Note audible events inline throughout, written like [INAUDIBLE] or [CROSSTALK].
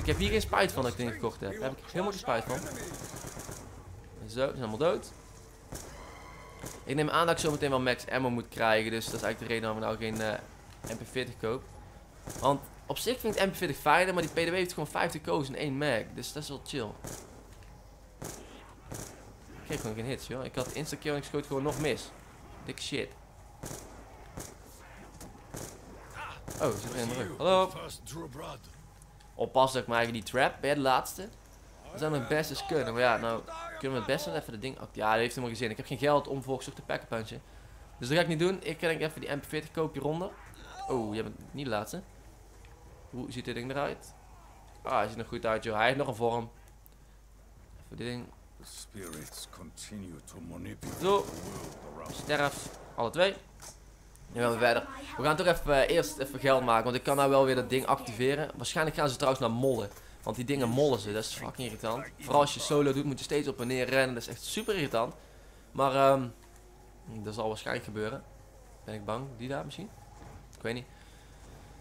ik heb hier geen spijt van dat ik ding gekocht heb. Daar heb ik helemaal geen spijt van. Zo, ze zijn allemaal dood. Ik neem aan dat ik zo meteen wel max ammo moet krijgen. Dus dat is eigenlijk de reden waarom ik nou geen uh, MP40 koop. Want op zich vind ik MP40 fijner, maar die PDW heeft gewoon 50 koos in één mag. Dus dat is wel chill. Ik kreeg gewoon geen hits, joh. Ik had insta-kill en ik schoot gewoon nog mis. Dikke shit. Oh, er zit er een rug. Hallo. Oppassen dat ik maar die trap bij de laatste. We zijn het best eens kunnen. Maar ja, nou kunnen we het best wel even de ding... Ja, dat heeft helemaal geen zin. Ik heb geen geld om volgens te packen punchen. Dus dat ga ik niet doen. Ik denk even die MP40 koopje ronde. Oh, jij bent niet de laatste. Hoe ziet dit ding eruit? Ah, hij ziet er goed uit, joh. Hij heeft nog een vorm. Even dit ding. Zo. Sterf. Alle twee. Nu gaan we verder. We gaan toch even uh, eerst even geld maken. Want ik kan nou wel weer dat ding activeren. Waarschijnlijk gaan ze trouwens naar mollen. Want die dingen mollen ze. Dat is fucking irritant. Vooral als je solo doet moet je steeds op en neer rennen. Dat is echt super irritant. Maar um, dat zal waarschijnlijk gebeuren. Ben ik bang. Die daar misschien? Ik weet niet.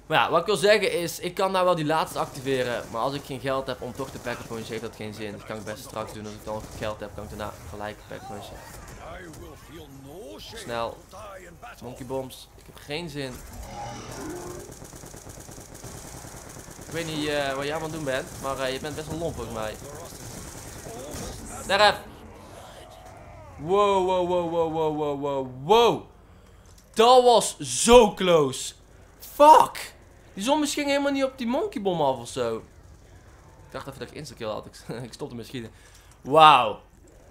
Maar ja, wat ik wil zeggen is, ik kan nou wel die laatste activeren. Maar als ik geen geld heb om toch te packen heeft dat geen zin. Dat kan ik best straks doen. Als ik dan nog geld heb, kan ik daarna gelijk packen. Snel. Monkey bombs. Ik heb geen zin. Ik weet niet uh, wat jij aan het doen bent, maar uh, je bent best wel lomp volgens mij. Daar Wow, wow, wow, wow, wow, wow, wow, wow. Dat was zo close. Fuck. Die zombies gingen helemaal niet op die monkeybom af of zo. Ik dacht even dat ik insta-kill had. Ik, [LAUGHS] stopte met schieten. Wauw.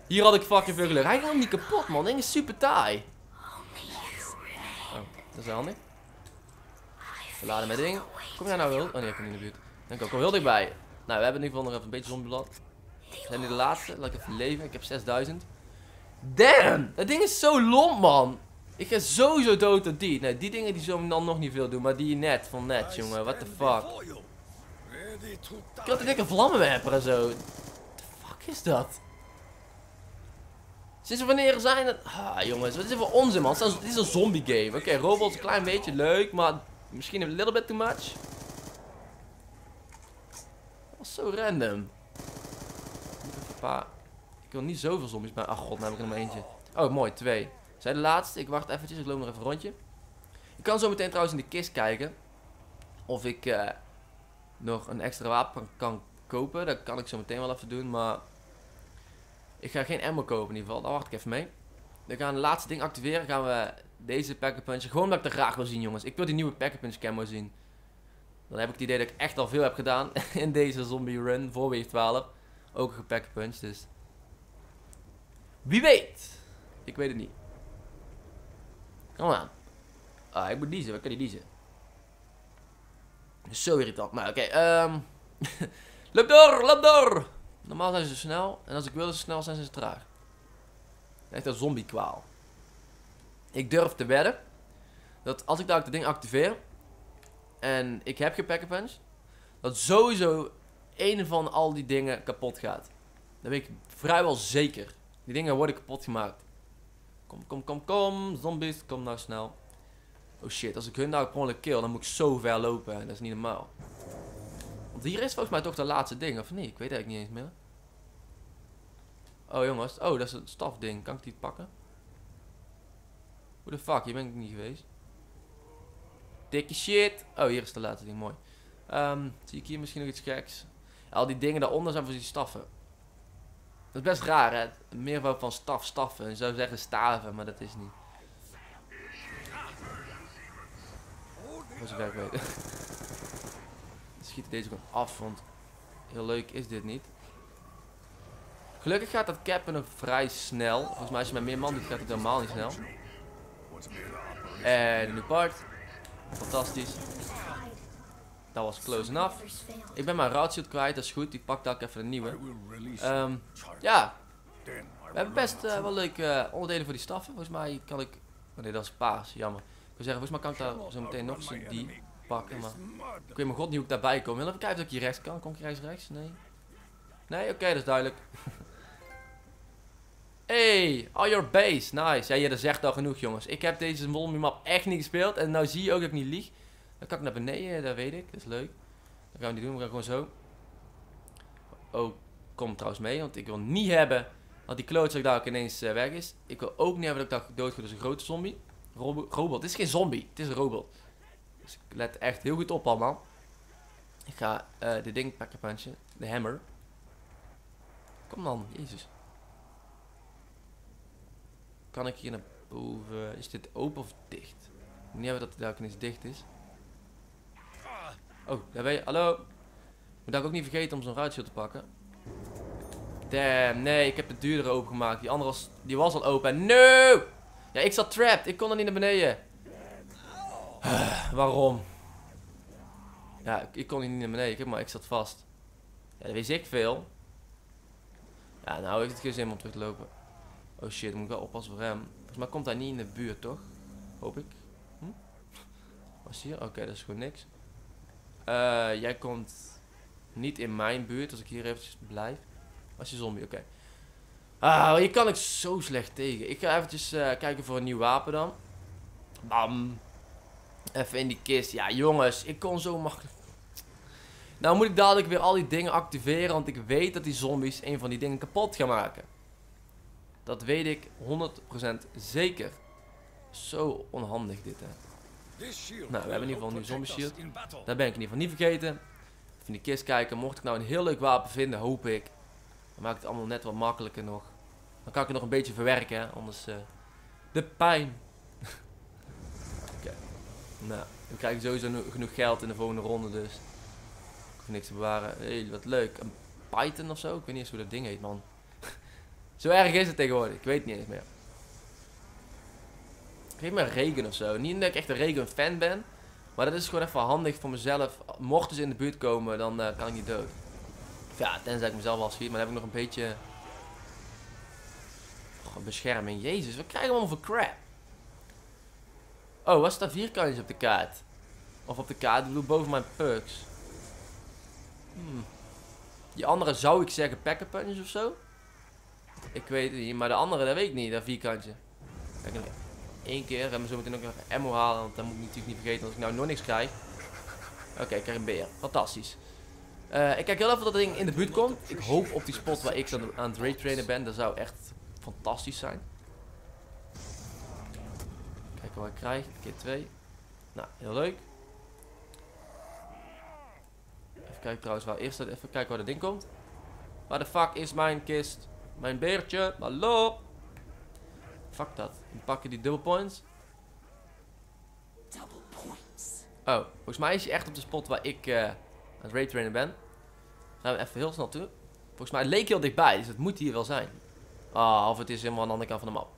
Hier had ik fucking veel geluk. Hij gaat niet kapot, man. Ding is super taai. Oh, dat is wel handig. Verladen met ding. Kom jij nou wel? Oh nee, ik kom niet in de buurt. Dan kom ik heel dichtbij. Nou, we hebben in ieder geval nog even een beetje zombieblad. We zijn nu de laatste. Laat ik even leven. Ik heb 6000. Damn! Dat ding is zo lomp, man. Ik ga sowieso dood door die. Nee, die dingen die zullen dan nog niet veel doen. Maar die net van net, jongen. What the fuck. Ik had een dikke vlammenwerper en zo. What the fuck is dat? Sinds wanneer zijn het... Ah, jongens. Wat is dit voor onzin, man? Dit is een zombie game. Oké, okay, robots een klein beetje leuk. Maar misschien een little bit too much. Dat was zo random. Ik wil niet zoveel zombies, maar... Ach god, dan heb ik er maar eentje. Oh, mooi. Twee. Zij de laatste. Ik wacht eventjes. Ik loop nog even een rondje. Ik kan zo meteen trouwens in de kist kijken. Of ik uh, nog een extra wapen kan kopen. Dat kan ik zo meteen wel even doen. Maar ik ga geen ammo kopen in ieder geval. Daar wacht ik even mee. Dan gaan we het laatste ding activeren. Gaan we deze pack punch. Gewoon omdat ik er graag wil zien jongens. Ik wil die nieuwe pack punch camo zien. Dan heb ik het idee dat ik echt al veel heb gedaan [LAUGHS] in deze zombie run voor wave 12. Ook een pack punch dus. Wie weet. Ik weet het niet. Kom aan. Ah, ik moet diezen. Waar kan die diezen? Zo irritant. Maar oké. Okay, um... [LAUGHS] loop door, loop door. Normaal zijn ze snel. En als ik wil dat ze snel zijn, zijn ze traag. Echt een zombie kwaal. Ik durf te wedden. Dat als ik daar het ding activeer. En ik heb geen punch. Dat sowieso een van al die dingen kapot gaat. Dat weet ik vrijwel zeker. Die dingen worden kapot gemaakt. Kom, kom, kom, kom. Zombies, kom nou snel. Oh shit, als ik hun nou per kill, dan moet ik zo ver lopen. En dat is niet normaal. Want hier is volgens mij toch de laatste ding, of niet? Ik weet eigenlijk niet eens meer. Oh jongens, oh dat is een stafding. Kan ik die pakken? Hoe de fuck, hier ben ik niet geweest. Dikke shit. Oh, hier is de laatste ding, mooi. Um, zie ik hier misschien nog iets geks? Al die dingen daaronder zijn voor die staffen. Dat is best raar, hè? Meervoud van staf, staffen. Je zou zeggen staven, maar dat is niet. Zover ik weet. Schiet deze gewoon af, want heel leuk is dit niet. Gelukkig gaat dat cappen nog vrij snel. Volgens mij als je met meer man doet gaat het helemaal niet snel. En de part. Fantastisch. Dat was close enough. Ik ben mijn raadshield kwijt, dat is goed. Die pak ik even een nieuwe. Um, ja. We hebben best uh, wel leuke uh, onderdelen voor die staffen. Volgens mij kan ik... Oh nee, dat is paars. Jammer. Ik wil zeggen, volgens mij kan ik daar zo meteen nog eens die pakken. Maar ik weet mijn god niet hoe ik daarbij kom. Wil even kijken of ik hier rechts kan. Kom ik rechts rechts? Nee. Nee, oké, dat is duidelijk. [LAUGHS] Hey, all your base. Nice. Ja, dat zegt al genoeg, jongens. Ik heb deze zombie map echt niet gespeeld. En nou zie je ook dat ik niet lieg. Dan kan ik naar beneden, dat weet ik. Dat is leuk. Dat gaan we niet doen, we gaan gewoon zo. ook kom trouwens mee. Want ik wil niet hebben dat die klootzak daar ook ineens eh, weg is. Ik wil ook niet hebben dat ik daar dood ga door een grote zombie. Robo robot. Het is geen zombie. Het is een robot. Dus let echt heel goed op allemaal. Ik ga eh dit ding pakken, puntje. De hammer. Kom dan. Jezus. Kan ik hier naar boven? Is dit open of dicht? Niet hebben dat ook ineens dicht is. Oh, daar ben je. Hallo. Moet ik ook niet vergeten om zo'n ruitshield te pakken. Damn, nee, ik heb de duurdere opengemaakt. Die andere was, die was al open. No! Ja, ik zat trapped. Ik kon er niet naar beneden. Waarom? Ja, ik, kon hier niet naar beneden. Maar, ik zat vast. Ja, dat wist ik veel. Ja, nou heeft het geen zin om terug te lopen. Oh shit, moet ik wel oppassen voor hem. Volgens mij komt hij niet in de buurt, toch? Hoop ik. Hm? Was hier? Oké, dat is gewoon niks. Eh, jij komt niet in mijn buurt als ik hier eventjes blijf. Was je zombie, oké. Ah, hier kan ik zo slecht tegen. Ik ga eventjes eh, kijken voor een nieuw wapen dan. Bam. Even in die kist. Ja, jongens, ik kon zo makkelijk. Nou moet ik dadelijk weer al die dingen activeren, want ik weet dat die zombies een van die dingen kapot gaan maken. Dat weet ik 100% zeker. Zo onhandig dit, hè. Nou, we hebben in ieder geval nu zombie shield. Daar ben ik in ieder geval niet vergeten. Even in die kist kijken. Mocht ik nou een heel leuk wapen vinden, hoop ik. Dan maakt het allemaal net wat makkelijker nog. Dan kan ik het nog een beetje verwerken, hè. Anders eh, de pijn. Nou, we krijgen sowieso no- genoeg geld in de volgende ronde, dus. Ik hoef niks te bewaren. Hey, wat leuk. Een Python of zo? Ik weet niet eens hoe dat ding heet, man. [LAUGHS] zo erg is het tegenwoordig. Ik weet het niet eens meer. Geef me een regen of zo. Niet dat ik echt een regen fan ben. Maar dat is gewoon even handig voor mezelf. Mochten ze in de buurt komen, dan eh, kan ik niet dood. Ja, tenzij ik mezelf al schiet. Maar dan heb ik nog een beetje... Bescherming. Jezus, wat krijgen we allemaal voor crap? Oh, wat staat vierkantjes op de kaart? Of op de kaart, ik bedoel boven mijn perks. Hmm. Die andere zou ik zeggen packer punches of zo. Ik weet het niet, maar de andere, dat weet ik niet, dat vierkantje. Kijk, nog één keer. En we zo meteen ook even ammo halen, want dat moet ik natuurlijk niet vergeten als ik nou nog niks krijg. Oké, ik krijg een beer. Fantastisch. Eh, ik kijk heel even dat ding in de buurt komt. Ik hoop op die spot waar ik aan, aan het raid trainen ben. Dat zou echt fantastisch zijn. Kijken wat ik krijg. Keer 2. Nou, heel leuk. Even kijken trouwens waar eerst even kijken waar dat ding komt. Waar de fuck is mijn kist? Mijn beertje. Hallo? Fuck dat. We pakken die double points. Oh, volgens mij is hij echt op de spot waar ik eh, aan het raid trainen ben. Gaan we even heel snel toe. Volgens mij leek heel dichtbij, dus het moet hier wel zijn. Ah, of het is helemaal aan de andere kant van de map.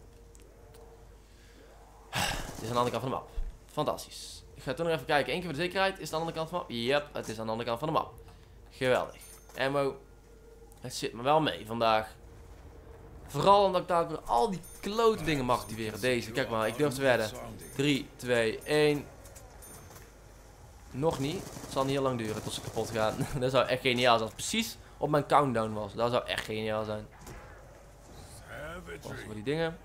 Het is aan de andere kant van de map. Fantastisch. Ik ga toen nog even kijken. Eén keer voor de zekerheid. Is het aan de andere kant van de map? Yep, het is aan de andere kant van de map. Geweldig. Ammo. Het zit me wel mee vandaag. Vooral omdat ik daar al die klote dingen mag activeren. Deze, kijk maar, ik durf te wedden. 3, 2, 1. Nog niet. Het zal niet heel lang duren tot ze kapot gaan. [LAUGHS] dat zou echt geniaal zijn. Als het precies op mijn countdown was. Dat zou echt geniaal zijn. Pas voor die dingen.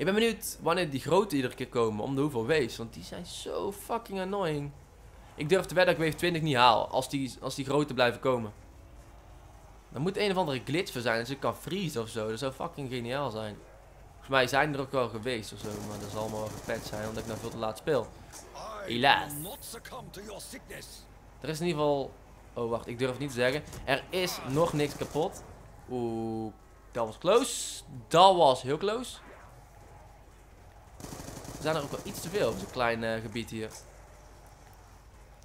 Ik ben benieuwd wanneer die grote iedere keer komen. Om de hoeveel wees. Want die zijn zo fucking annoying. Ik durf te wedden dat ik wave 20 niet haal. Als die, als die grote blijven komen. Er moet een of andere glitch voor zijn. Dus ik kan vriezen of zo. Dat zou fucking geniaal zijn. Volgens mij zijn er ook wel geweest of zo. Maar dat zal allemaal wel gepatcht zijn. Omdat ik nou veel te laat speel. Helaas. Er is in ieder geval... Oh, wacht. Ik durf niet te zeggen. Er is nog niks kapot. Oeh. Dat was close. Dat was heel close. Er zijn er ook wel iets te veel zo'n klein eh, gebied hier.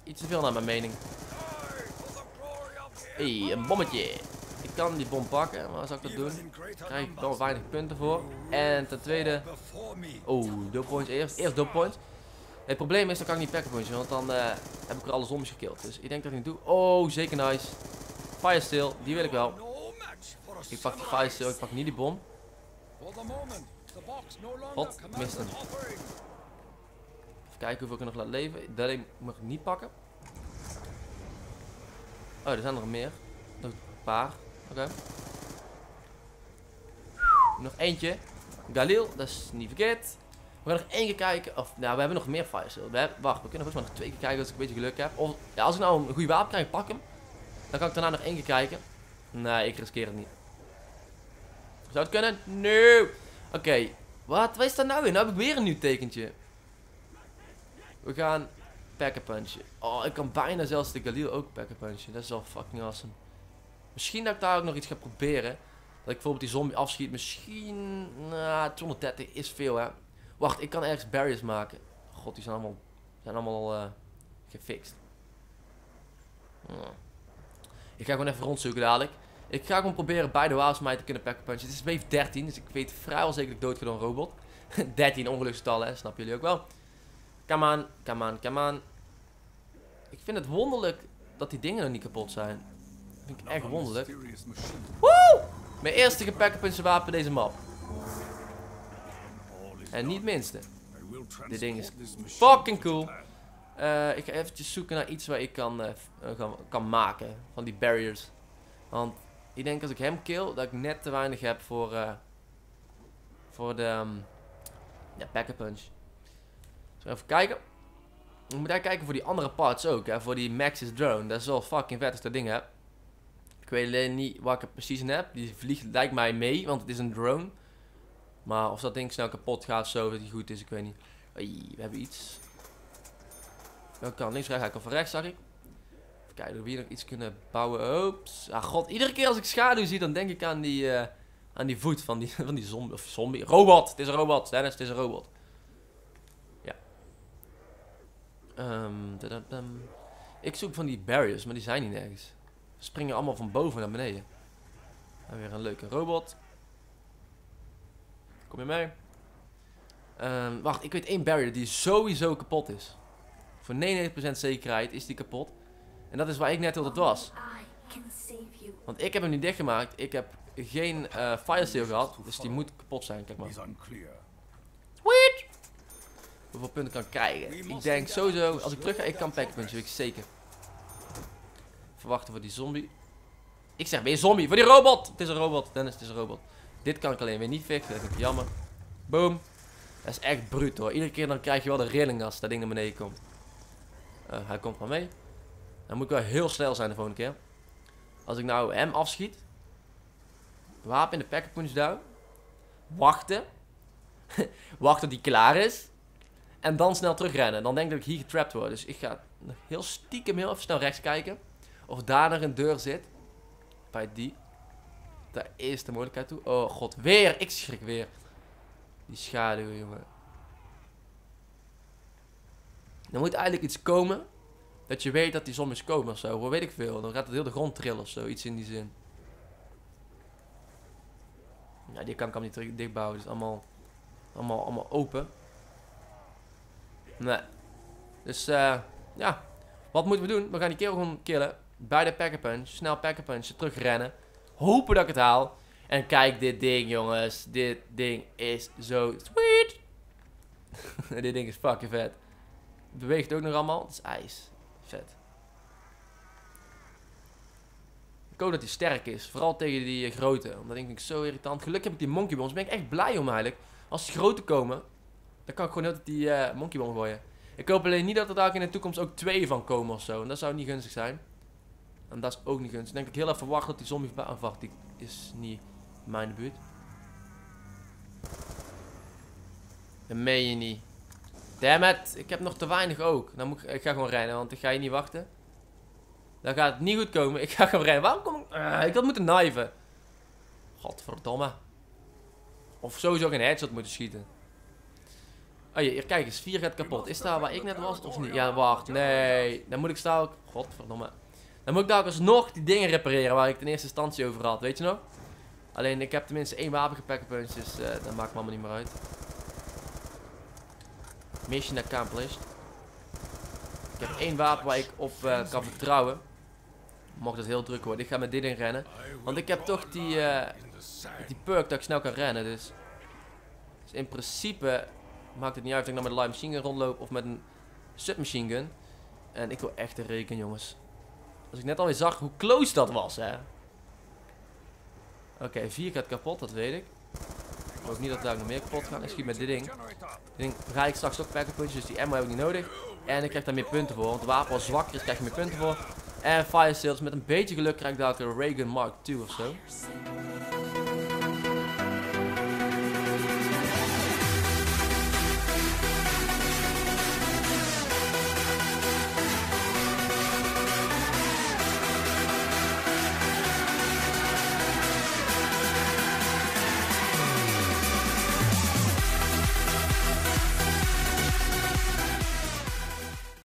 Iets te veel naar mijn mening. Hé, een bommetje. Ik kan die bom pakken, maar zou ik dat doen? Krijg ik wel weinig punten voor. En ten tweede... Oh, dope points eerst. Eerst dope points. Het probleem is, dan kan ik niet points, want dan eh, heb ik er alle zombies gekild. Dus ik denk dat ik niet doe. Oh, zeker nice. Fire still, die wil ik wel. Ik pak die fire still, ik pak niet die bom. Ik miste hem. Even kijken hoeveel ik er nog laat leven. Dat mag ik niet pakken. Oh, er zijn er meer. Nog een paar. Oké. Nog eentje. Galil, dat is niet verkeerd. We gaan nog één keer kijken. Of, nou, we hebben nog meer fire still. We hebben, wacht, we kunnen volgens mij nog twee keer kijken als ik een beetje geluk heb. Of, ja, als ik nou een goede wapen krijg, pak hem. Dan kan ik daarna nog één keer kijken. Nee, ik riskeer het niet. Zou het kunnen? Nee. Oké. Wat? Wat is dat nou weer? Nou heb ik weer een nieuw tekentje. We gaan packer punchen. Oh, ik kan bijna zelfs de Galil ook packer punchen. Dat is wel fucking awesome. Misschien dat ik daar ook nog iets ga proberen. Dat ik bijvoorbeeld die zombie afschiet. Misschien... Nou, 230 is veel, hè. Wacht, ik kan ergens barriers maken. God, die zijn allemaal, zijn allemaal uh, gefixt. Ik ga gewoon even rondzoeken dadelijk. Ik ga gewoon proberen bij de waals mij te kunnen packen punchen. Het is wave 13, dus ik weet vrijwel zeker dat ik dood ga door een robot. [LAUGHS] 13 ongeluksgetallen, hè, snap jullie ook wel. Come on, come on, come on. Ik vind het wonderlijk dat die dingen nog niet kapot zijn. Dat vind ik echt wonderlijk. Woe! Mijn eerste gepackenpunche wapen deze map. En niet minste. Dit ding is fucking cool. Uh, ik ga eventjes zoeken naar iets waar ik kan, uh, kan, maken. Van die barriers. Want ik denk als ik hem kill, dat ik net te weinig heb voor, uh, voor de um, ja, packer punch. Zo even kijken. Ik moet kijken voor die andere parts ook. Hè, voor die Maxis drone. Dat is wel fucking vet als dat ding heb. Ik weet alleen niet wat ik er precies in heb. Die vliegt lijkt mij mee, want het is een drone. Maar of dat ding snel kapot gaat zo, dat die goed is, ik weet niet. Oei, we hebben iets. Welke kant? Links, rechts, kan van rechts, zag ik. Kijken of we hier nog iets kunnen bouwen. Oeps. Ah god, iedere keer als ik schaduw zie, dan denk ik aan die, uh, aan die voet van die, [LAUGHS] van die zombie. Of zombie. Robot! Het is een robot. Dennis, het is een robot. Ja. Um, ik zoek van die barriers, maar die zijn niet nergens. Ze springen allemaal van boven naar beneden. En weer een leuke robot. Kom je mee? Um, wacht, ik weet één barrier die sowieso kapot is. Voor 99% zekerheid is die kapot. En dat is waar ik net altijd was. Want ik heb hem niet dichtgemaakt. Ik heb geen uh, fire sale gehad. Dus die moet kapot zijn. Kijk maar. Sweet! Hoeveel punten kan ik krijgen? Ik denk sowieso, als ik terug ga, ik kan packpunten, weet ik zeker. Verwachten voor die zombie. Ik zeg weer zombie, voor die robot! Het is een robot, Dennis, het is een robot. Dit kan ik alleen weer niet fixen, dat vind ik jammer. Boom. Dat is echt bruut hoor. Iedere keer dan krijg je wel de rilling als dat ding naar beneden komt. Uh, hij komt maar mee. Dan moet ik wel heel snel zijn de volgende keer. Als ik nou hem afschiet. Wapen in de packer punch down. Wachten. [LAUGHS] wachten tot hij klaar is. En dan snel terugrennen. Dan denk ik dat ik hier getrapt word. Dus ik ga heel stiekem heel even snel rechts kijken. Of daar nog een deur zit. Bij die. Daar is de mogelijkheid toe. Oh god, weer. Ik schrik weer. Die schaduw, jongen. Er moet eigenlijk iets komen. Dat je weet dat die zombies komen of zo. Hoe weet ik veel. Dan gaat het heel de grond trillen of zo. Iets in die zin. Ja, die kan ik allemaal niet dichtbouwen. Dus allemaal, allemaal, allemaal open. Nee. Dus uh, ja. Wat moeten we doen? We gaan die kerel gewoon killen. Bij de packer punch. Snel packer punch. Terugrennen. Hopen dat ik het haal. En kijk dit ding jongens. Dit ding is zo sweet. [LAUGHS] dit ding is fucking vet beweegt ook nog allemaal. Het is ijs. Vet. Ik hoop dat hij sterk is. Vooral tegen die uh, grote. Omdat denk ik zo irritant. Gelukkig heb ik die monkey bombs. Ben ik echt blij om eigenlijk. Als grote komen. Dan kan ik gewoon net die uh, monkey bomb gooien. Ik hoop alleen niet dat er daar in de toekomst ook twee van komen of zo. En dat zou niet gunstig zijn. En dat is ook niet gunstig. Denk ik heel even wachten tot die zombie aanvacht. Die is niet mijn buurt. Dat meen je niet. Dammit, ik heb nog te weinig ook. Dan moet ik, ik ga gewoon rennen, want ik ga je niet wachten. Dan gaat het niet goed komen. Ik ga gewoon rennen. Waarom kom ik... Uh, ik had moeten kniven. Godverdomme. Of sowieso geen headshot moeten schieten. Oh hier, kijk eens. 4 gaat kapot. Is daar waar ik net was of niet? Ja, wacht. Nee. Dan moet ik staan ook... Godverdomme. Dan moet ik daar ook alsnog die dingen repareren waar ik in eerste instantie over had. Weet je nog? Alleen ik heb tenminste één wapen gepakt, dus dat maakt me allemaal niet meer uit. Mission accomplished. Ik heb één wapen waar ik op uh, kan vertrouwen. Mocht het heel druk worden. Ik ga met dit in rennen. Want ik heb toch die, uh, die perk dat ik snel kan rennen. Dus, dus in principe maakt het niet uit of ik nou met een light machine gun rondloop of met een submachine gun. En ik wil echt een reken jongens. Als ik net alweer zag hoe close dat was hè. Oké, 4 gaat kapot, dat weet ik. Ik hoop niet dat daar nog meer kapot gaat. Ik schiet met dit ding. Dit ding ik straks ook packerpuntjes, dus die ammo heb ik niet nodig. En ik krijg daar meer punten voor. Want het wapen als zwakker is, krijg je meer punten voor. En fire sales met een beetje geluk krijg ik dadelijk een Reagan Mark II of zo.